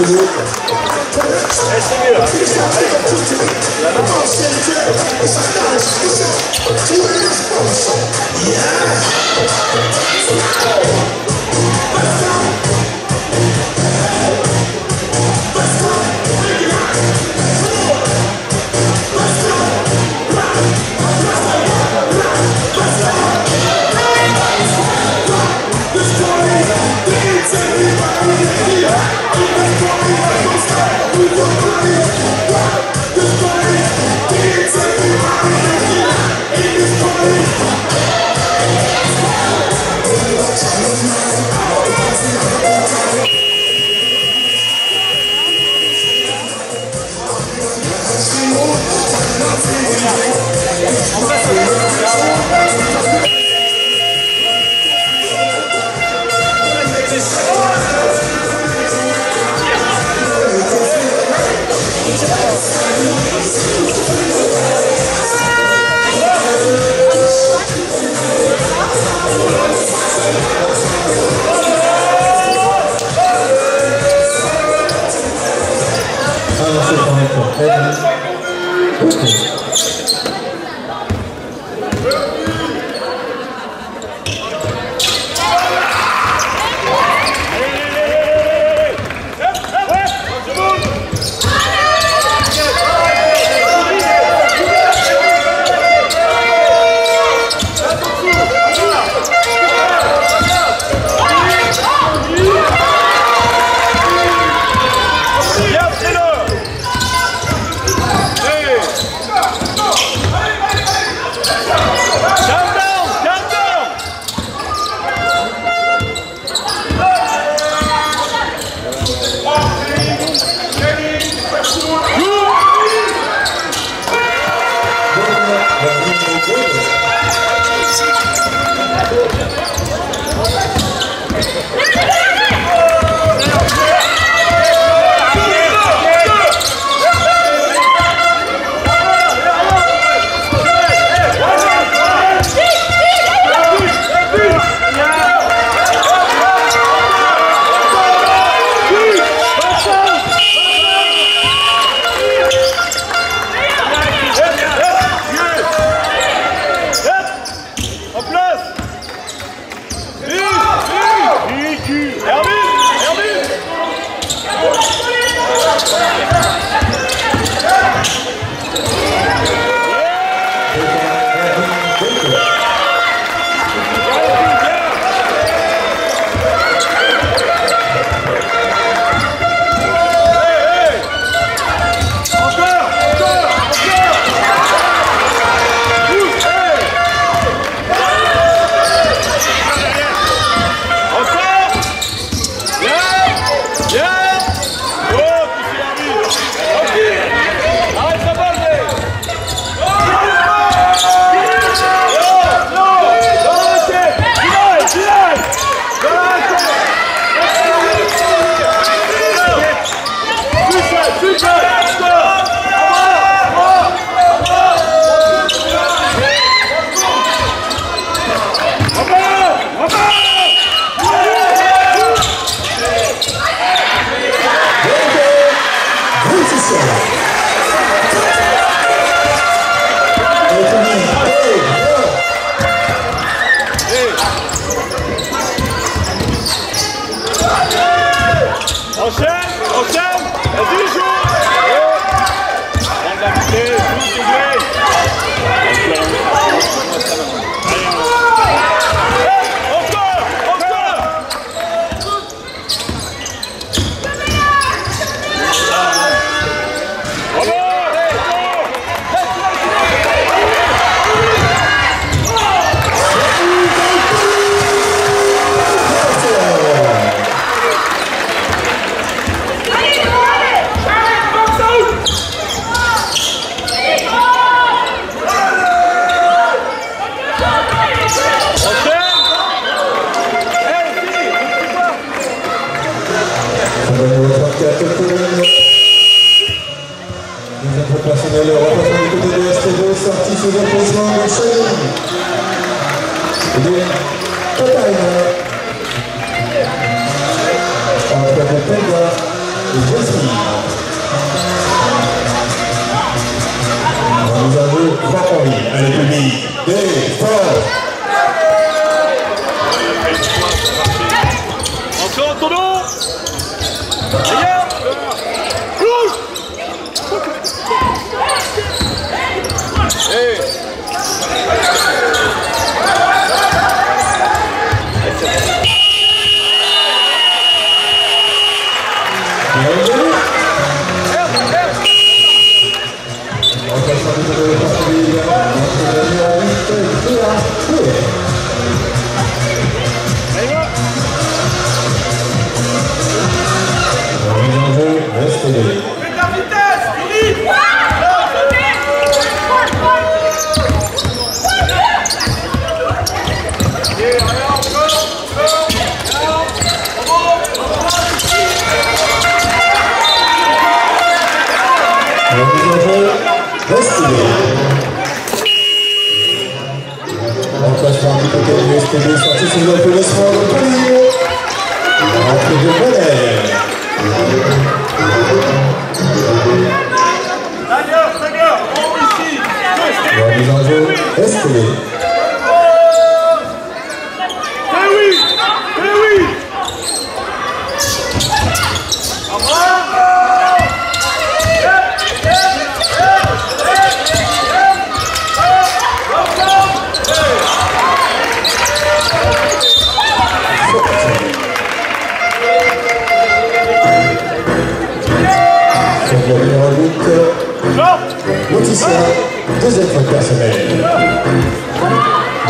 Yeah.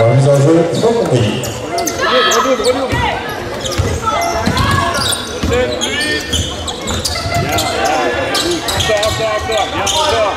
먼저는 손흥민 Yeah, yeah, yeah.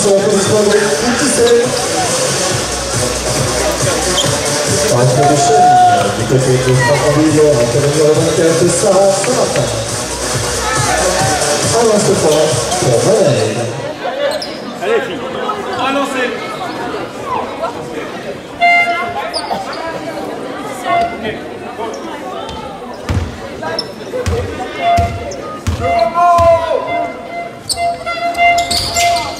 Serve, this is Broadway 57. Walter Duchenne, du côté de Franck-Henri, avec le numéro 24, 150. À l'instant, pour Valère.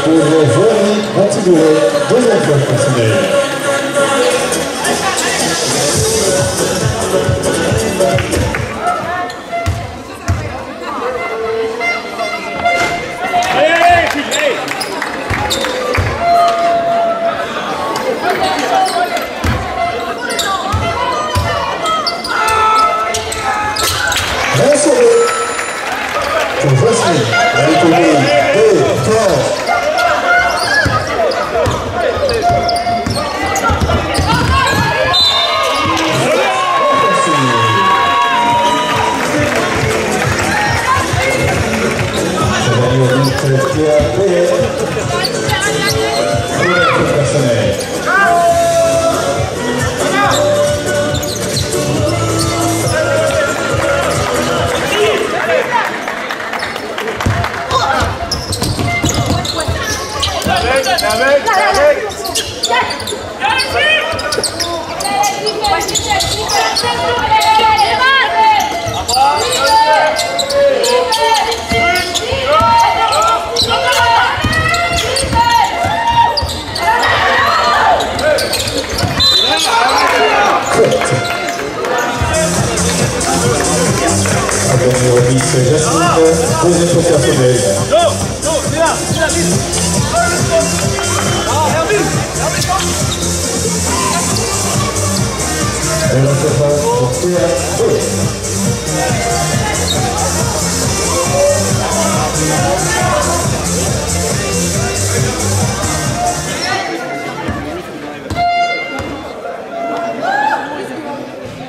por Giovanni Antigua dos Atléticos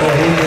Gracias.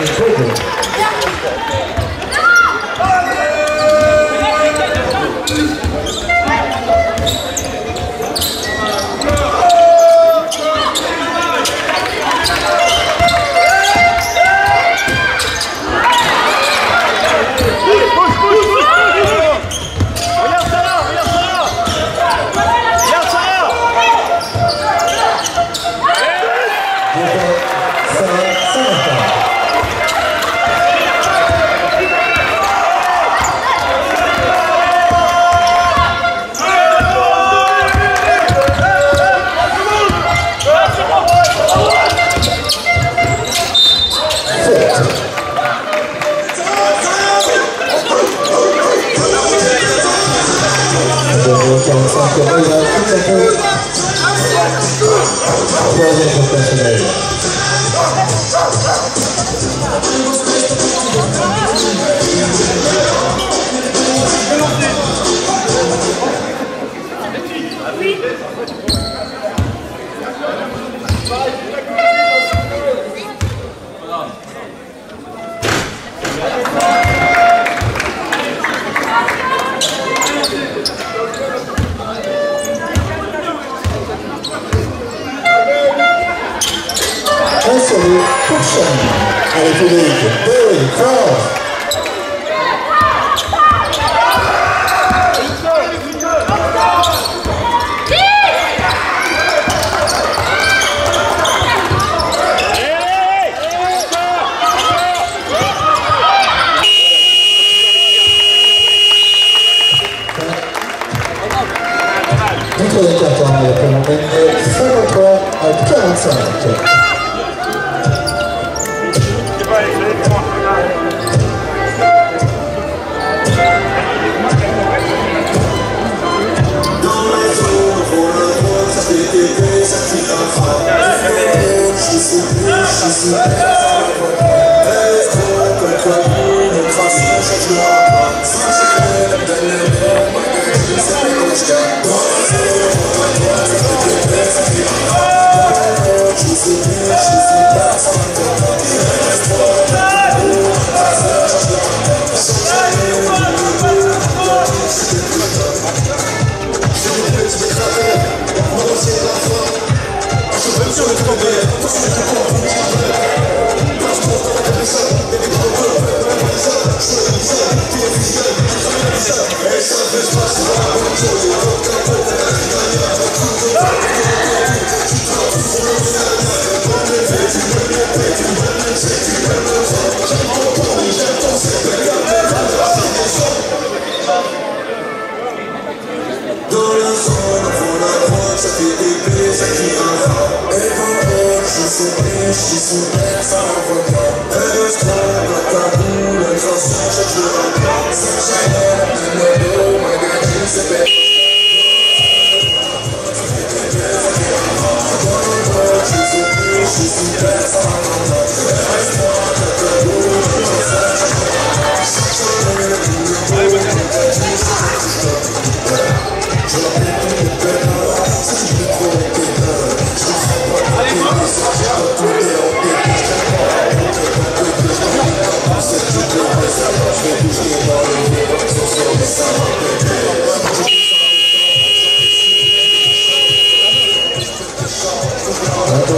Thank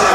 you.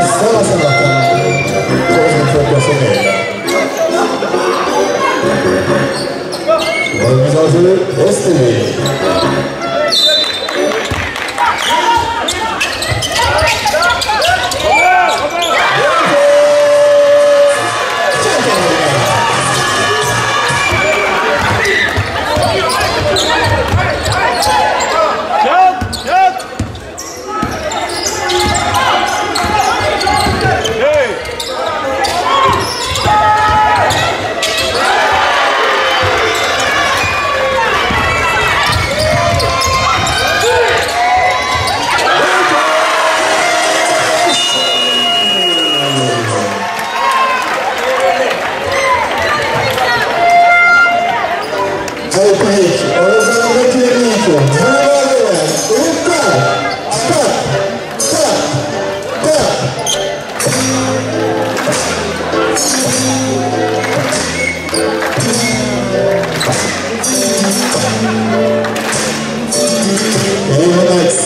sus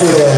Yeah.